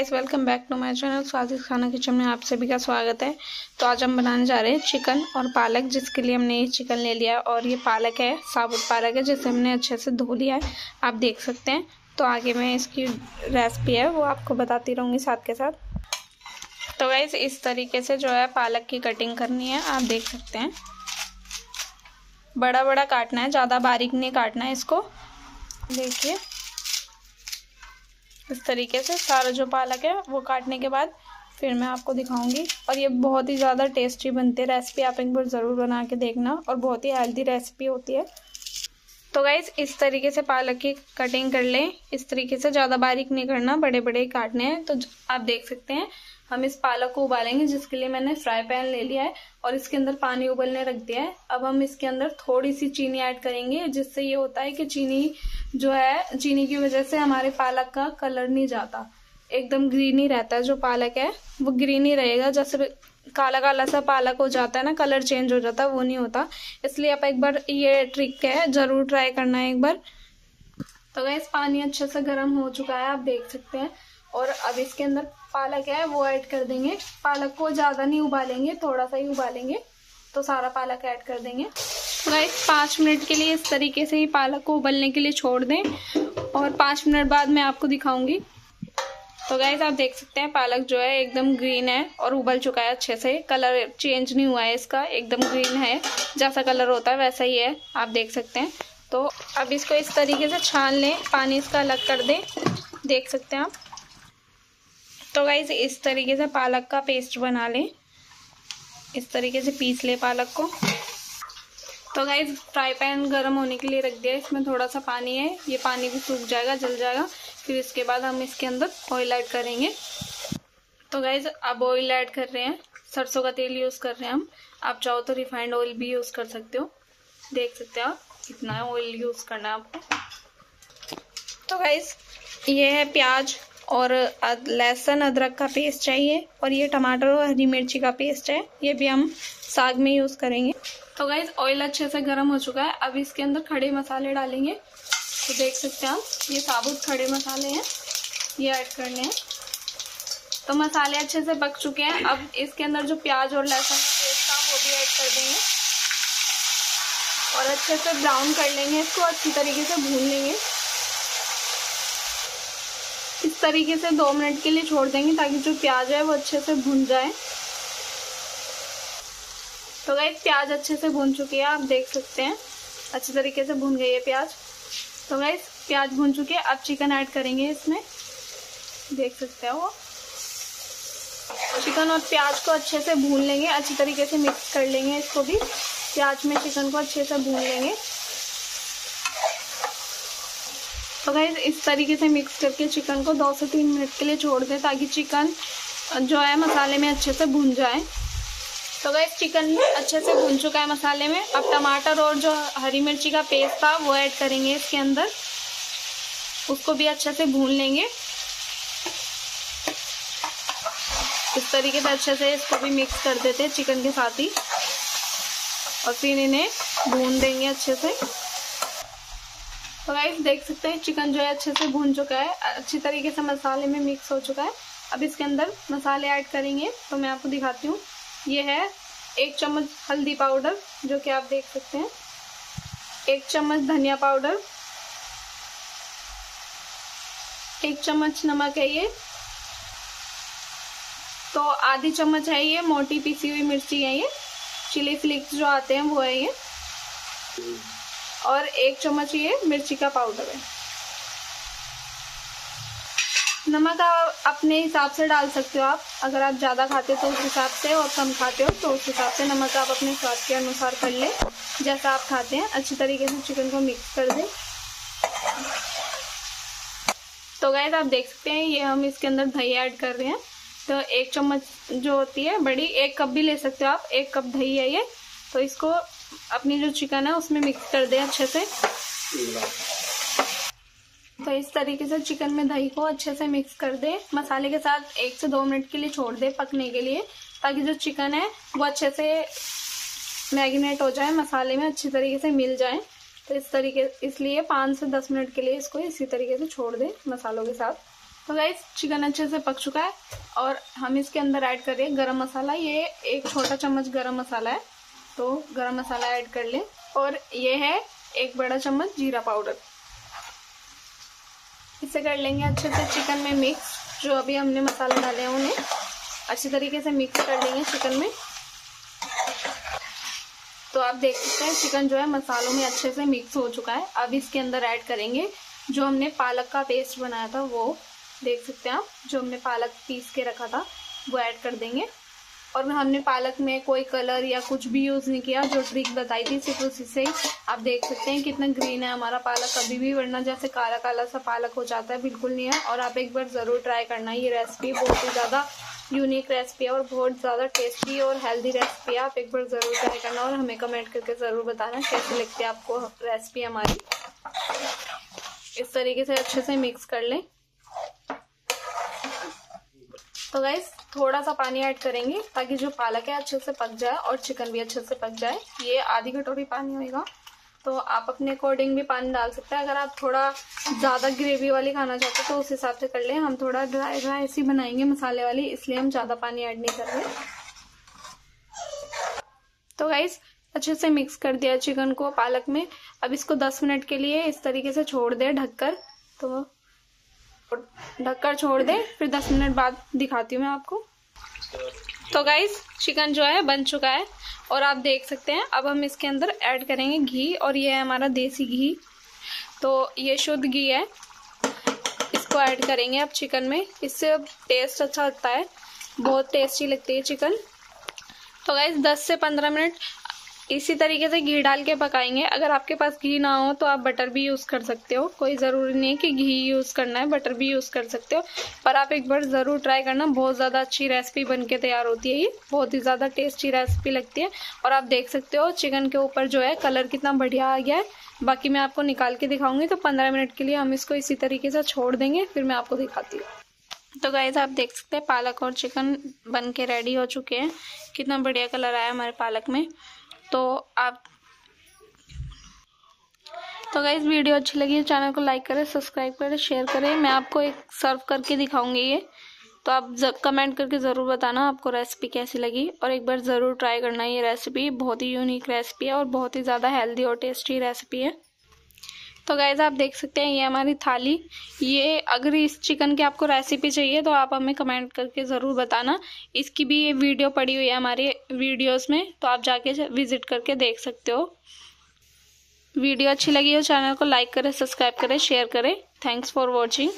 Guys welcome back to my channel स्वादिष्ट खाना kitchen में आप सभी का स्वागत है। तो आज हम बनाने जा रहे हैं चिकन और पालक, जिसके लिए हमने ये चिकन ले लिया है और ये पालक है, साबुत पालक है, जिसे हमने अच्छे से धो लिया है। आप देख सकते हैं। तो आगे मैं इसकी रेसिपी है, वो आपको बताती रहूँगी साथ के साथ। तो गाइस इस तरीके से जो है पालक की कटिंग करनी है, आप देख सकते हैं। बड़ा बड़ा काटना है, ज़्यादा बारीक नहीं काटना है इसको। देखिए। इस तरीके से सारा जो पालक है वो काटने के बाद फिर मैं आपको दिखाऊँगी। और ये बहुत ही ज़्यादा टेस्टी बनती है। रेसिपी आप एक बार ज़रूर बना के देखना और बहुत ही हेल्दी रेसिपी होती है। तो गाइज़ इस तरीके से पालक की कटिंग कर लें। इस तरीके से ज़्यादा बारीक नहीं करना बड़े बड़े काटने हैं। तो आप देख सकते हैं। हम इस पालक को उबालेंगे, जिसके लिए मैंने फ्राई पैन ले लिया है और इसके अंदर पानी उबलने रख दिया है। अब हम इसके अंदर थोड़ी सी चीनी ऐड करेंगे, जिससे ये होता है कि चीनी जो है, चीनी की वजह से हमारे पालक का कलर नहीं जाता। एकदम ग्रीन ही रहता है जो पालक है, वो ग्रीन ही रहेगा। जैसे काला काला सा पालक हो जाता है ना कलर चेंज हो जाता है, वो नहीं होता। इसलिए आप एक बार ये ट्रिक है, ज़रूर ट्राई करना है एक बार। तो गैस पानी अच्छे से गर्म हो चुका है, आप देख सकते हैं। और अब इसके अंदर पालक है, वो ऐड कर देंगे। पालक को ज़्यादा नहीं उबालेंगे, थोड़ा सा ही उबालेंगे तो सारा पालक ऐड कर देंगे। गाइस पाँच मिनट के लिए इस तरीके से ही पालक को उबलने के लिए छोड़ दें। और पाँच मिनट बाद मैं आपको दिखाऊँगी। तो गाइस आप देख सकते हैं, पालक जो है एकदम ग्रीन है और उबल चुका है अच्छे से। कलर चेंज नहीं हुआ है इसका, एकदम ग्रीन है। जैसा कलर होता है, वैसा ही है, आप देख सकते हैं। तो अब इसको इस तरीके से छान लें, पानी इसका अलग कर दें। देख सकते हैं आप। तो गाइज़ इस तरीके से पालक का पेस्ट बना लें। इस तरीके से पीस ले पालक को। तो गाइज़ फ्राई पैन गर्म होने के लिए रख दिया। इसमें थोड़ा सा पानी है। ये पानी भी सूख जाएगा, जल जाएगा। फिर इसके बाद हम इसके अंदर ऑयल ऐड करेंगे। तो गाइज़ अब ऑयल ऐड कर रहे हैं। सरसों का तेल यूज़ कर रहे हैं हम। आप चाहो तो रिफाइंड ऑयल भी यूज़ कर सकते हो। देख सकते हो आप कितना ऑयल यूज़ करना है आपको। तो गाइज़ ये है प्याज। और लहसुन, अदरक का पेस्ट चाहिए और ये टमाटर और हरी मिर्ची का पेस्ट है। ये भी हम साग में यूज़ करेंगे। तो गाइज़ ऑयल अच्छे से गर्म हो चुका है। अब इसके अंदर खड़े मसाले डालेंगे। तो देख सकते हैं आप, ये साबुत खड़े मसाले हैं। ये ऐड करने हैं। तो मसाले अच्छे से पक चुके हैं। अब इसके अंदर जो प्याज और लहसुन का पेस्ट था, वो भी ऐड कर देंगे। और अच्छे से ब्राउन कर लेंगे इसको, अच्छी तरीके से भून लेंगे। तरीके से दो मिनट के लिए छोड़ देंगे ताकि जो प्याज है वो अच्छे से भुन जाए। तो गई प्याज अच्छे से भून चुकी है, आप देख सकते हैं। अच्छे तरीके से भून गई है प्याज। तो गई प्याज भून चुकी है, अब चिकन ऐड करेंगे इसमें। देख सकते हो वो चिकन और प्याज को अच्छे से भून लेंगे, अच्छी तरीके से मिक्स कर लेंगे इसको भी। प्याज में चिकन को अच्छे से भून लेंगे। तो गई इस तरीके से मिक्स करके चिकन को दो से तीन मिनट के लिए छोड़ दें ताकि चिकन जो है मसाले में अच्छे से भून जाए। तो गई चिकन अच्छे से भून चुका है मसाले में। अब टमाटर और जो हरी मिर्ची का पेस्ट था, वो ऐड करेंगे इसके अंदर। उसको भी अच्छे से भून लेंगे। इस तरीके से अच्छे से इसको भी मिक्स कर देते हैं चिकन के साथ ही। और फिर इन्हें भून देंगे अच्छे से। तो गाइस देख सकते हैं चिकन जो है अच्छे से भून चुका है। अच्छी तरीके से मसाले में मिक्स हो चुका है। अब इसके अंदर मसाले ऐड करेंगे तो मैं आपको दिखाती हूँ। ये है एक चम्मच हल्दी पाउडर जो कि आप देख सकते हैं। एक चम्मच धनिया पाउडर एक चम्मच नमक है ये। तो आधी चम्मच है ये, मोटी पीसी हुई मिर्ची है ये। चिली फ्लिक्स जो आते हैं, वो है ये। और एक चम्मच ये मिर्ची का पाउडर है। नमक आप अपने हिसाब से डाल सकते हो आप। अगर आप ज़्यादा खाते हो तो उस हिसाब से और कम खाते हो तो उस हिसाब से नमक आप अपने स्वाद के अनुसार कर ले। जैसा आप खाते हैं, अच्छी तरीके से चिकन को मिक्स कर दें। तो गैस आप देख सकते हैं, ये हम इसके अंदर दही ऐड कर रहे हैं। तो एक चम्मच जो होती है, बड़ी एक कप भी ले सकते हो आप, एक कप दही है ये। तो इसको अपनी जो चिकन है उसमें मिक्स कर दें अच्छे से। तो इस तरीके से चिकन में दही को अच्छे से मिक्स कर दे। मसाले के साथ एक से दो मिनट के लिए छोड़ दे पकने के लिए, ताकि जो चिकन है वो अच्छे से मैगिनेट हो जाए, मसाले में अच्छी तरीके से मिल जाए। तो इस तरीके, इसलिए पाँच से दस मिनट के लिए इसको इसी तरीके से छोड़ दे मसालों के साथ। तो गाइस चिकन अच्छे से पक चुका है, और हम इसके अंदर ऐड कर गरम मसाला। ये एक छोटा चम्मच गरम मसाला है। तो गरम मसाला ऐड कर लें और ये है एक बड़ा चम्मच जीरा पाउडर। इसे कर लेंगे अच्छे से चिकन में मिक्स जो अभी हमने मसाले डाले हैं उन्हें। अच्छे तरीके से मिक्स कर लेंगे चिकन में। तो आप देख सकते हैं, चिकन जो है मसालों में अच्छे से मिक्स हो चुका है। अब इसके अंदर ऐड करेंगे जो हमने पालक का पेस्ट बनाया था, वो देख सकते हैं आप, जो हमने पालक पीस के रखा था, वो ऐड कर देंगे। और हमने पालक में कोई कलर या कुछ भी यूज़ नहीं किया, जो ट्रिक बताई थी, सिर्फ़ उसी से आप देख सकते हैं कितना ग्रीन है हमारा पालक अभी भी, वरना जैसे काला काला सा पालक हो जाता है, बिल्कुल नहीं है। और आप एक बार ज़रूर ट्राई करना, ये रेसिपी बहुत ही ज़्यादा यूनिक रेसिपी है और बहुत ज़्यादा टेस्टी और हेल्दी रेसिपी है। आप एक बार ज़रूर ट्राई करना और हमें कमेंट करके ज़रूर बताना कैसी लगती है आपको रेसिपी हमारी। इस तरीके से अच्छे से मिक्स कर लें। तो गाइस थोड़ा सा पानी ऐड करेंगे ताकि जो पालक है अच्छे से पक जाए और चिकन भी अच्छे से पक जाए। ये आधी कटोरी पानी होएगा। तो आप अपने अकॉर्डिंग भी पानी डाल सकते हैं। अगर आप थोड़ा ज़्यादा ग्रेवी वाली खाना चाहते हैं तो उस हिसाब से कर लें। हम थोड़ा ड्राई ड्राई सी बनाएँगे मसाले वाली, इसलिए हम ज़्यादा पानी ऐड नहीं कर रहे तो गाइस अच्छे से मिक्स कर दिया चिकन को पालक में। अब इसको 10 मिनट के लिए इस तरीके से छोड़ दे ढककर। तो ढककर छोड़ दे, फिर 10 मिनट बाद दिखाती हूँ मैं आपको। तो गाइस चिकन जो है, बन चुका है और आप देख सकते हैं, अब हम इसके अंदर ऐड करेंगे घी और ये है हमारा देसी घी। तो ये शुद्ध घी है। इसको ऐड करेंगे अब चिकन में। इससे अब टेस्ट अच्छा लगता है। बहुत टेस्टी लगती है चिकन तो गाइज़ 10 से 15 मिनट इसी तरीके से घी डाल के पकाएँगे। अगर आपके पास घी ना हो तो आप बटर भी यूज़ कर सकते हो। कोई ज़रूरी नहीं है कि घी यूज़ करना है बटर भी यूज़ कर सकते हो। पर आप एक बार ज़रूर ट्राई करना। बहुत ज़्यादा अच्छी रेसिपी बन के तैयार होती है ये। बहुत ही ज़्यादा टेस्टी रेसिपी लगती है। और आप देख सकते हो चिकन के ऊपर जो है कलर कितना बढ़िया आ गया है। बाकी मैं आपको निकाल के दिखाऊँगी तो पंद्रह मिनट के लिए हम इसको इसी तरीके से छोड़ देंगे। फिर मैं आपको दिखाती हूँ। तो गाइज़ आप देख सकते हैं पालक और चिकन बन के रेडी हो चुके हैं। कितना बढ़िया कलर आया हमारे पालक में। तो आप तो अगर इस वीडियो अच्छी लगी चैनल को लाइक करें सब्सक्राइब करें शेयर करें। मैं आपको एक सर्व करके दिखाऊँगी ये। तो आप कमेंट करके ज़रूर बताना आपको रेसिपी कैसी लगी। और एक बार ज़रूर ट्राई करना ये रेसिपी बहुत ही यूनिक रेसिपी है और बहुत ही ज़्यादा हेल्दी और टेस्टी रेसिपी है। तो गाइज़ आप देख सकते हैं ये हमारी थाली। ये अगर इस चिकन की आपको रेसिपी चाहिए तो आप हमें कमेंट करके ज़रूर बताना। इसकी भी ये वीडियो पड़ी हुई है हमारे वीडियोस में तो आप जाके विज़िट करके देख सकते हो। वीडियो अच्छी लगी हो चैनल को लाइक करें सब्सक्राइब करें शेयर करें। Thanks for watching